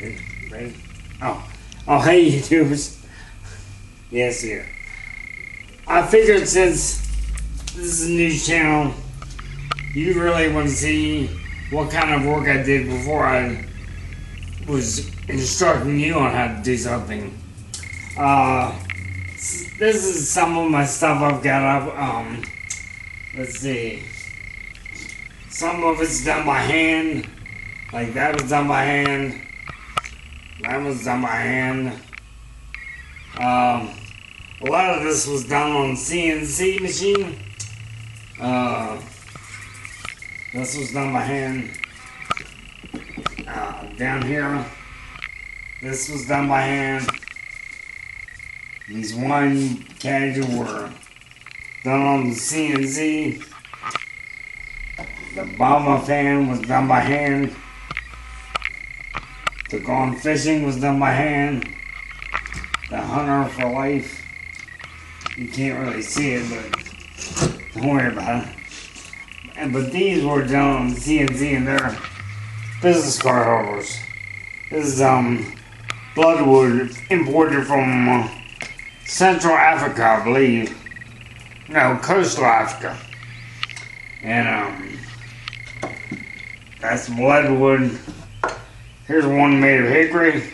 Ready? Oh. Oh, hey, YouTubers. Yes, here. I figured since this is a new channel, you really want to see what kind of work I did before I was instructing you on how to do something. Uh, this is some of my stuff I've got up. Um, let's see. Some of it's done by hand. Like that was done by hand. That was done by hand. Um, a lot of this was done on CNC machine. Uh, this was done by hand. Uh, down here, this was done by hand. These one cages were done on the CNC. The Bama fan was done by hand. The Gone Fishing was done by hand. The Hunter for Life. You can't really see it, but don't worry about it. And, but these were done CNC and they're business card holders. This is um bloodwood imported from uh, Central Africa, I believe. No, coastal Africa. And um that's bloodwood. Here's one made of hickory.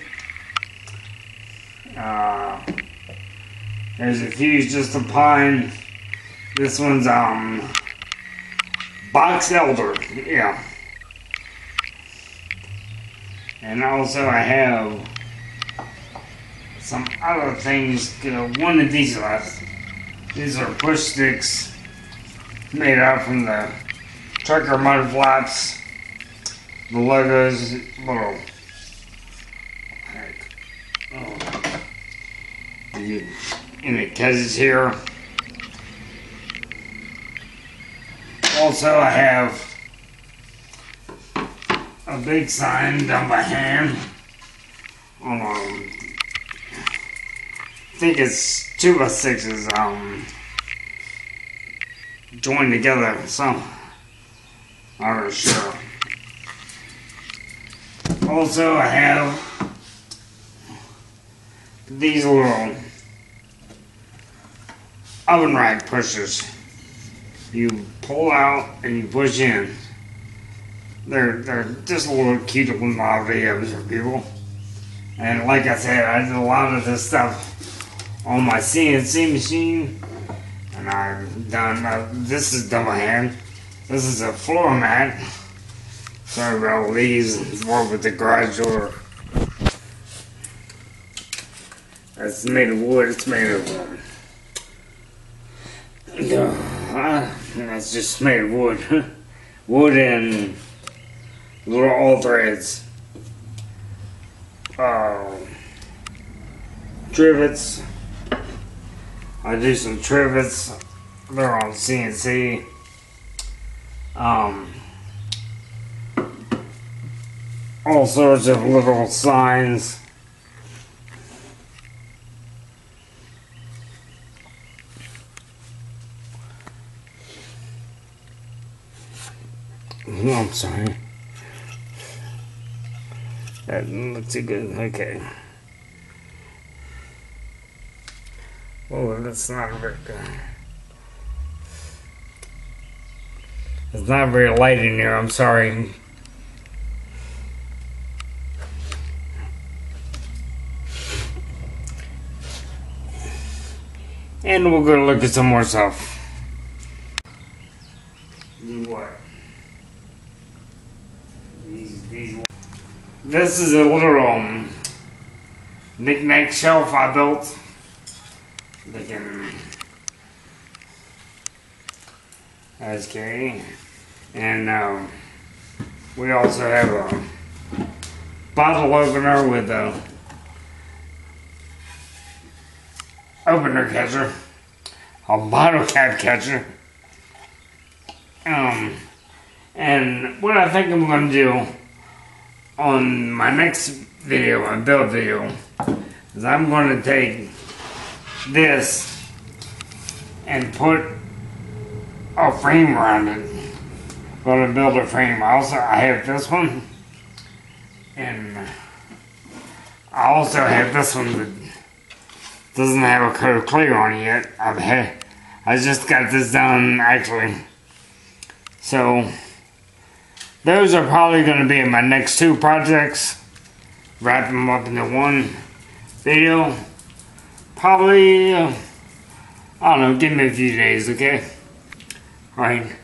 Uh, there's a few just a pine. This one's um box elder, yeah. And also I have some other things. You one of these left. These are push sticks made out from the trucker mud flaps. The logos, little. Oh. Catches here. Also, I have a big sign done by hand. Um, I think it's two by sixes um joined together. So I'm not sure. Also, I have these little oven rack pushers. You pull out and you push in. They're they're just a little cute little novelty items for people. And like I said, I did a lot of this stuff on my CNC machine, and I've done. Uh, this is done by hand. This is a floor mat. Sorry about these. It's more with the garage door. It's made of wood. It's made of. Um, uh, that's just made of wood. wood and little all threads. Uh, trivets. I do some trivets. They're on CNC. Um, all sorts of little signs. Oh, I'm sorry. Uh, that looks good. Okay. Oh, that's not very good. It's not very light in here. I'm sorry. And we're gonna look at some more stuff. What? These, these. This is a little um, knick-knack shelf I built. They can. As carry. And um, we also have a bottle opener with a opener catcher, a bottle cap catcher. Um, and what I think I'm going to do on my next video, my build video, is I'm going to take this and put a frame around it. I'm Going to build a frame. Also, I have this one, and I also have this one doesn't have a coat of clear on it yet. I've had, I just got this done actually. So those are probably going to be my next two projects. Wrap them up into one video. Probably, uh, I don't know, give me a few days, okay? Alright.